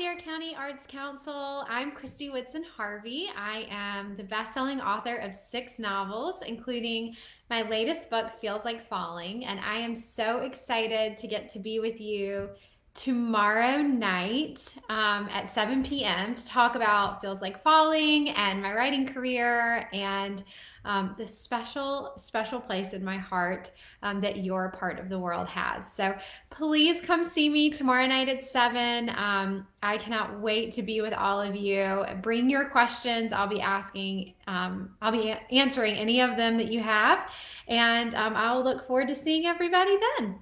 Dare County Arts Council. I'm Christy Woodson Harvey. I am the best-selling author of six novels, including my latest book, Feels Like Falling, and I am so excited to get to be with you tomorrow night um, at 7 p.m. to talk about Feels Like Falling and my writing career and um, the special, special place in my heart um, that your part of the world has. So please come see me tomorrow night at 7. Um, I cannot wait to be with all of you. Bring your questions. I'll be asking, um, I'll be answering any of them that you have. And um, I'll look forward to seeing everybody then.